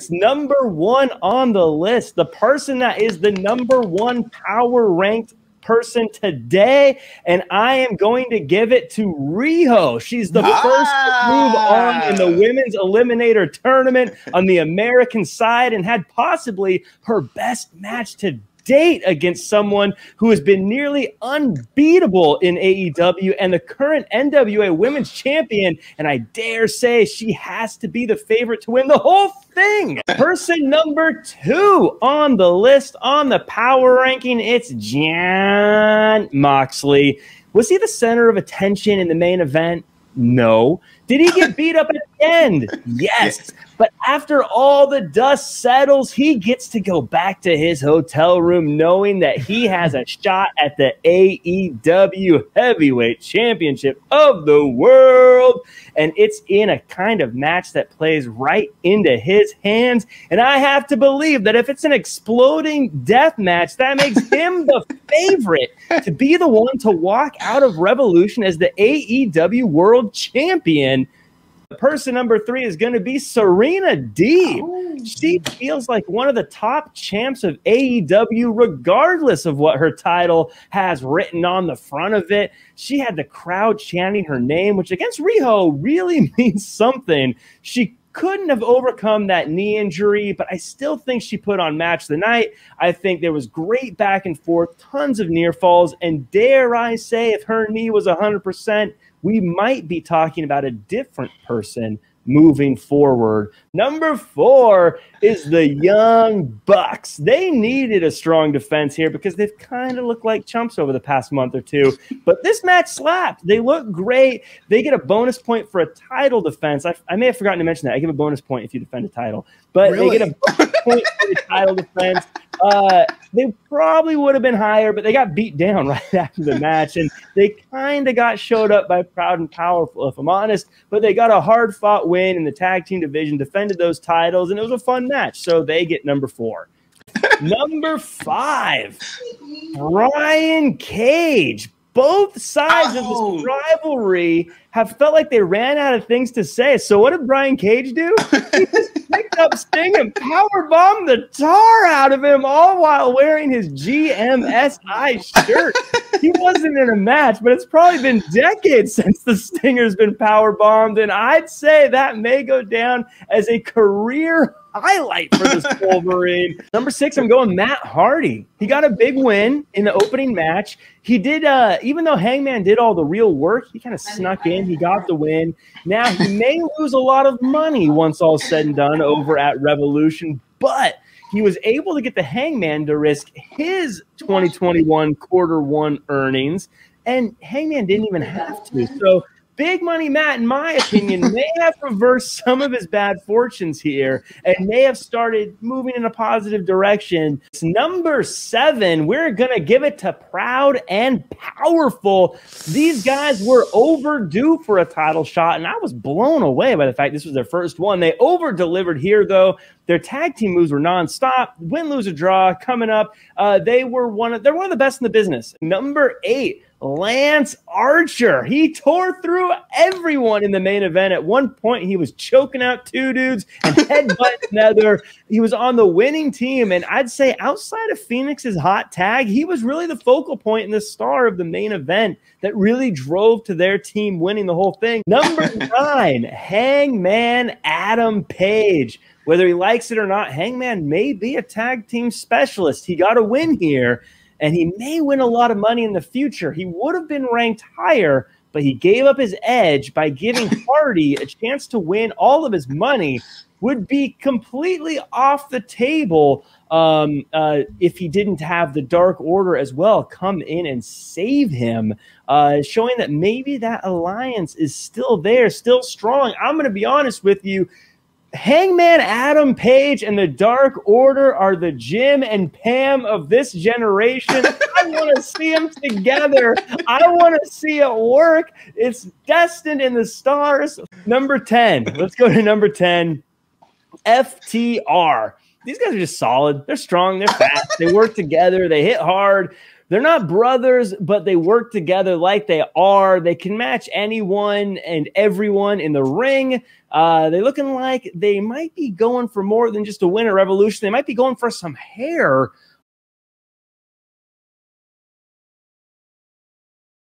It's number one on the list. The person that is the number one power ranked person today, and I am going to give it to Riho. She's the ah. first to move on in the women's eliminator tournament on the American side and had possibly her best match to date against someone who has been nearly unbeatable in AEW and the current NWA Women's Champion. And I dare say she has to be the favorite to win the whole thing. Person number two on the list on the power ranking, it's Jon Moxley. Was he the center of attention in the main event? No. Did he get beat up at the end? Yes. But after all the dust settles, he gets to go back to his hotel room knowing that he has a shot at the AEW Heavyweight Championship of the world. And it's in a kind of match that plays right into his hands. And I have to believe that if it's an exploding death match, that makes him the favorite to be the one to walk out of Revolution as the AEW World Champion. Person number three is going to be Serena Deeb. Oh. She feels like one of the top champs of AEW, regardless of what her title has written on the front of it. She had the crowd chanting her name, which against Riho really means something. She couldn't have overcome that knee injury, but I still think she put on match the night. I think there was great back and forth, tons of near falls, and dare I say, if her knee was 100%, we might be talking about a different person moving forward. Number four is the Young Bucks. They needed a strong defense here because they've kind of looked like chumps over the past month or two. But this match slapped. They look great. They get a bonus point for a title defense. I, I may have forgotten to mention that. I give a bonus point if you defend a title, but really? they get a bonus point for the title defense. Uh, they probably would have been higher, but they got beat down right after the match, and they kind of got showed up by Proud and Powerful, if I'm honest. But they got a hard fought win in the tag team division, defended those titles, and it was a fun match. So they get number four. number five, Brian Cage both sides oh. of this oh. rivalry have felt like they ran out of things to say. So what did Brian Cage do? He just picked up Sting and power bombed the tar out of him, all while wearing his GMSI shirt. he wasn't in a match, but it's probably been decades since the Stinger's been power bombed, and I'd say that may go down as a career highlight for this Wolverine. Number six, I'm going Matt Hardy. He got a big win in the opening match. He did, uh, even though Hangman did all the real work, he kind of snuck in. He got the win. Now he may lose a lot of money once all said and done over at Revolution, but he was able to get the Hangman to risk his 2021 quarter one earnings, and Hangman didn't even have to. So Big Money Matt, in my opinion, may have reversed some of his bad fortunes here and may have started moving in a positive direction. It's number seven, we're going to give it to Proud and Powerful. These guys were overdue for a title shot, and I was blown away by the fact this was their first one. They over delivered here, though. Their tag team moves were nonstop. Win, lose, or draw coming up. Uh, they were one of they're one of the best in the business. Number eight, Lance Archer. He tore through everyone in the main event. At one point, he was choking out two dudes and headbutting another. He was on the winning team. And I'd say outside of Fenix's hot tag, he was really the focal point and the star of the main event that really drove to their team winning the whole thing. Number nine, Hangman Adam Page. Whether he likes it or not, Hangman may be a tag team specialist. He got a win here and he may win a lot of money in the future. He would have been ranked higher, but he gave up his edge by giving Hardy a chance to win all of his money. Would be completely off the table um, uh, if he didn't have the Dark Order as well come in and save him, uh, showing that maybe that alliance is still there, still strong. I'm going to be honest with you. Hangman Adam Page and the Dark Order are the Jim and Pam of this generation. I want to see them together. I want to see it work. It's destined in the stars. Number 10. Let's go to number 10. FTR. These guys are just solid. They're strong. They're fast. they work together. They hit hard. They're not brothers, but they work together like they are. They can match anyone and everyone in the ring. Uh, they're looking like they might be going for more than just a win at Revolution. They might be going for some hair